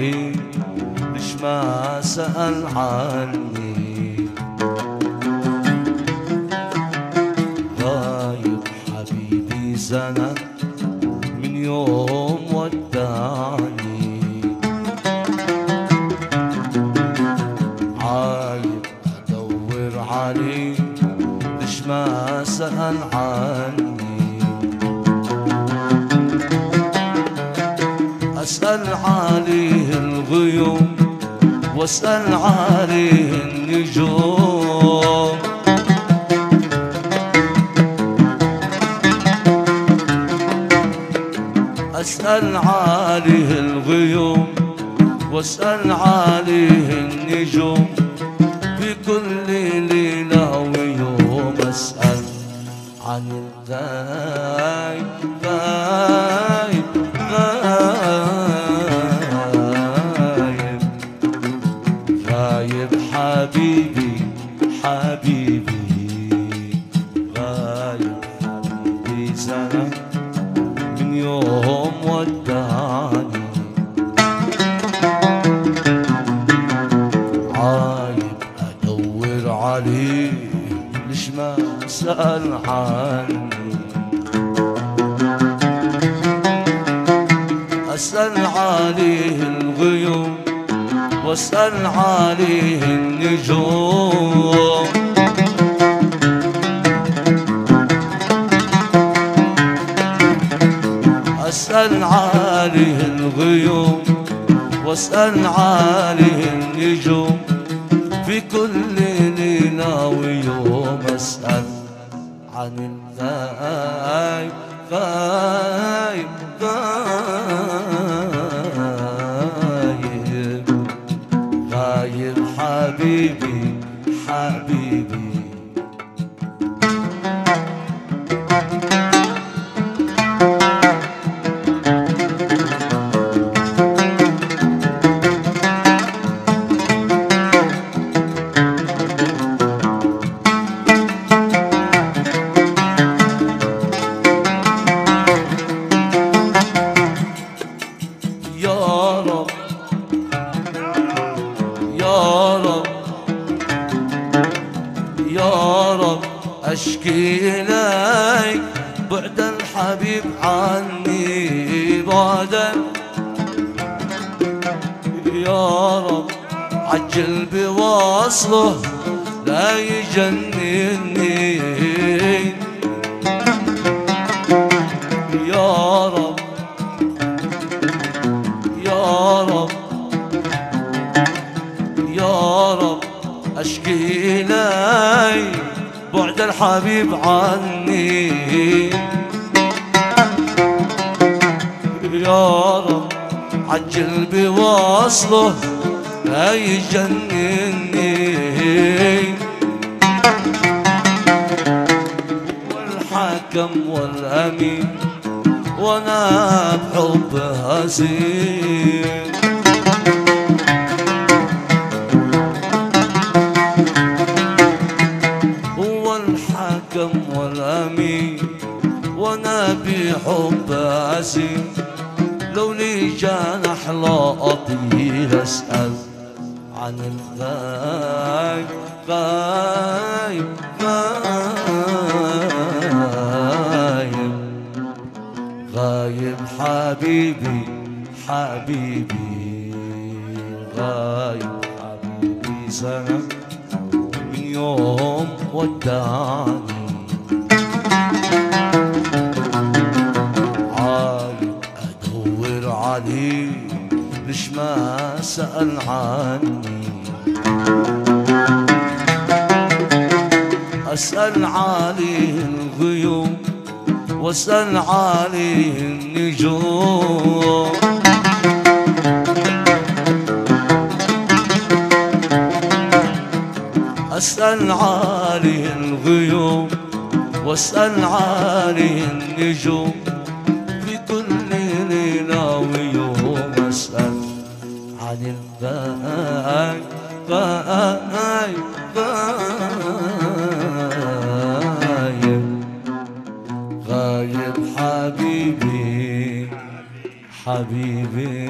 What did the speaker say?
عليه ليش ما سأل عني. غايب حبيبي سنة من يوم ودعني عايب أدور عليه ليش ما سأل عني. أسأل عليه الغيوم واسأل عليه النجوم. أسأل عليه الغيوم واسأل عليه النجوم. في كل ليلة ويوم أسأل عن الغايب غايب حبيبي حبيبي. غايب حبيبي سنة من يوم ودعني عايب أدور عليه ليش ما سأل عني. أسأل عليه الغيوم. واسأل عليه النجوم. أسأل عليه الغيوم واسأل عليه النجوم. في كل ليلة ويوم أسأل عن الغايب غايب غايب حبيبي حبيبي. يا رب. أشكي إليك بعد الحبيب عني بعدا يا رب عجل بوصله لا يجنني. يا رب يا رب يا رب أشكي إلي بعد الحبيب عني. يا رب عجل بوصله لا يجنني. والحكم والأمين وأنا بحب هزيل والامين وأنا بحب هزيل لو لي جناح لا أطير أسأل عن الغايب غايب غايب. غايب حبيبي حبيبي غايب حبيبي. سنة من يوم ودعني سأل عني. أسأل عليه الغيوم وأسأل عليه النجوم أسأل عليه الغيوم وأسأل عليه النجوم في كل ليلة ويوم. عن الباي باي باي غايب حبيبي حبيبي.